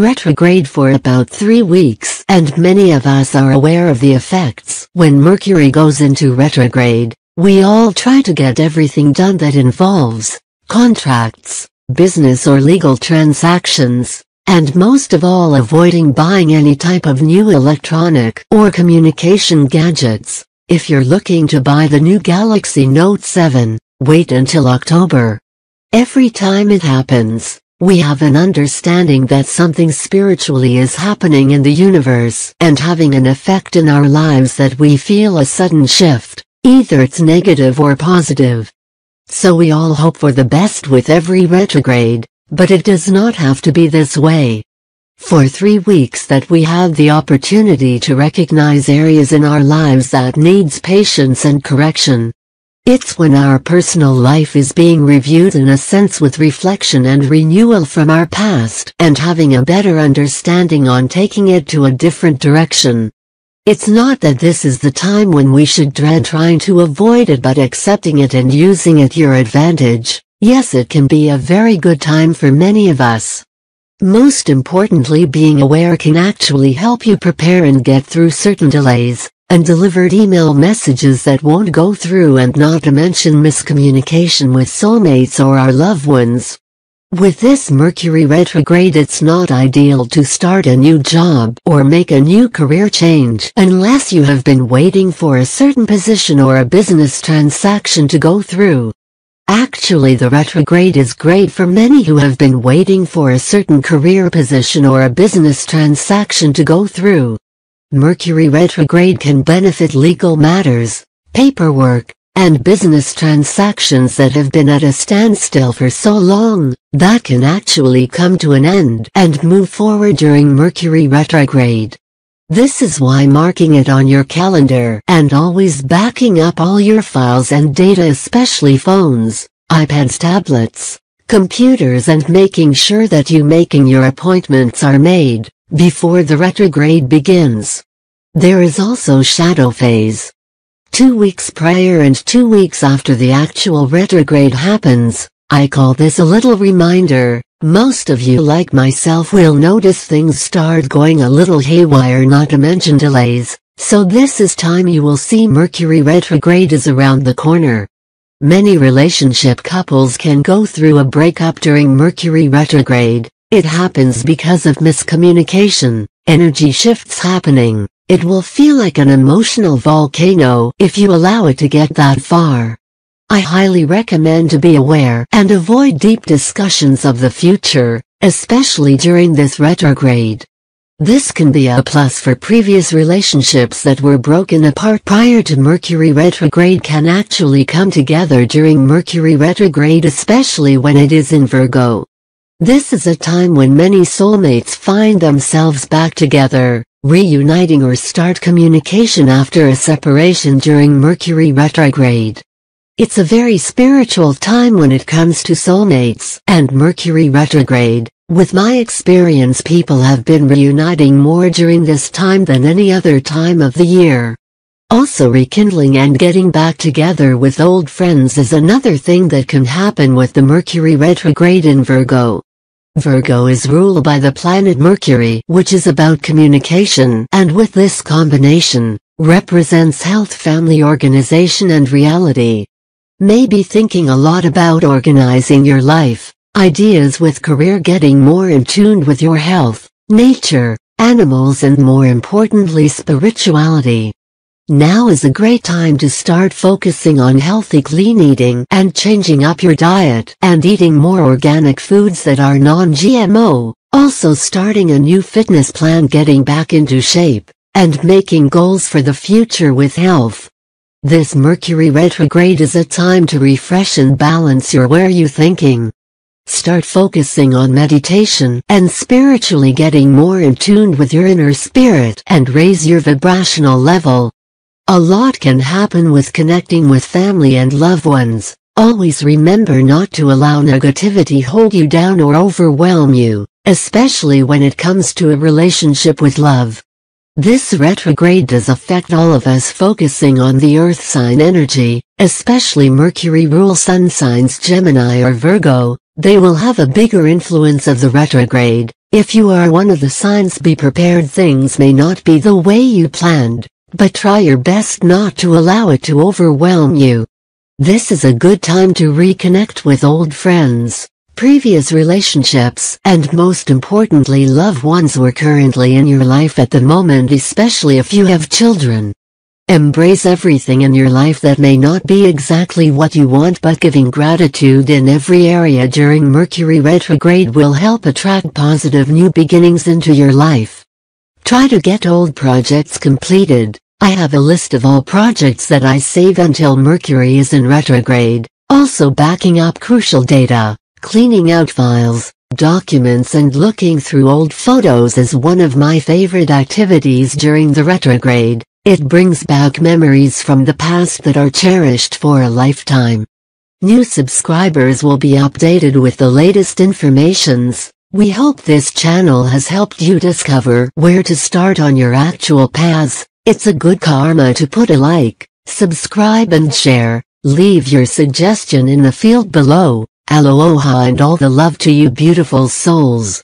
retrograde for about three weeks and many of us are aware of the effects. When Mercury goes into retrograde, we all try to get everything done that involves contracts, business or legal transactions, and most of all avoiding buying any type of new electronic or communication gadgets. If you're looking to buy the new Galaxy Note 7, wait until October. Every time it happens, we have an understanding that something spiritually is happening in the universe and having an effect in our lives that we feel a sudden shift, either it's negative or positive. So we all hope for the best with every retrograde, but it does not have to be this way. For three weeks that we have the opportunity to recognize areas in our lives that needs patience and correction, it's when our personal life is being reviewed in a sense with reflection and renewal from our past and having a better understanding on taking it to a different direction. It's not that this is the time when we should dread trying to avoid it but accepting it and using it your advantage. Yes it can be a very good time for many of us. Most importantly being aware can actually help you prepare and get through certain delays, undelivered email messages that won't go through and not to mention miscommunication with soulmates or our loved ones. With this Mercury retrograde it's not ideal to start a new job or make a new career change unless you have been waiting for a certain position or a business transaction to go through. Actually the retrograde is great for many who have been waiting for a certain career position or a business transaction to go through. Mercury retrograde can benefit legal matters, paperwork, and business transactions that have been at a standstill for so long, that can actually come to an end and move forward during Mercury retrograde. This is why marking it on your calendar and always backing up all your files and data especially phones, iPads tablets, computers and making sure that you making your appointments are made before the retrograde begins. There is also shadow phase. Two weeks prior and two weeks after the actual retrograde happens, I call this a little reminder, most of you like myself will notice things start going a little haywire not to mention delays, so this is time you will see Mercury retrograde is around the corner. Many relationship couples can go through a breakup during Mercury retrograde, it happens because of miscommunication, energy shifts happening. It will feel like an emotional volcano if you allow it to get that far. I highly recommend to be aware and avoid deep discussions of the future, especially during this retrograde. This can be a plus for previous relationships that were broken apart prior to Mercury retrograde can actually come together during Mercury retrograde especially when it is in Virgo. This is a time when many soulmates find themselves back together, reuniting or start communication after a separation during Mercury retrograde. It's a very spiritual time when it comes to soulmates and Mercury retrograde. With my experience people have been reuniting more during this time than any other time of the year. Also rekindling and getting back together with old friends is another thing that can happen with the Mercury retrograde in Virgo. Virgo is ruled by the planet Mercury, which is about communication, and with this combination, represents health family organization and reality. Maybe thinking a lot about organizing your life, ideas with career getting more in tune with your health, nature, animals and more importantly spirituality. Now is a great time to start focusing on healthy clean eating and changing up your diet and eating more organic foods that are non-GMO, also starting a new fitness plan getting back into shape, and making goals for the future with health. This Mercury retrograde is a time to refresh and balance your where you thinking. Start focusing on meditation and spiritually getting more in tune with your inner spirit and raise your vibrational level. A lot can happen with connecting with family and loved ones. Always remember not to allow negativity hold you down or overwhelm you, especially when it comes to a relationship with love. This retrograde does affect all of us focusing on the earth sign energy, especially Mercury rule sun signs Gemini or Virgo, they will have a bigger influence of the retrograde, If you are one of the signs be prepared things may not be the way you planned, but try your best not to allow it to overwhelm you. This is a good time to reconnect with old friends, previous relationships, and most importantly loved ones who are currently in your life at the moment especially if you have children. Embrace everything in your life that may not be exactly what you want but giving gratitude in every area during Mercury retrograde will help attract positive new beginnings into your life. Try to get old projects completed. I have a list of all projects that I save until Mercury is in retrograde, also backing up crucial data, cleaning out files, documents and looking through old photos is one of my favorite activities during the retrograde. It brings back memories from the past that are cherished for a lifetime. New subscribers will be updated with the latest informations. We hope this channel has helped you discover where to start on your actual paths. It's a good karma to put a like, subscribe and share. Leave your suggestion in the field below. Aloha and all the love to you beautiful souls.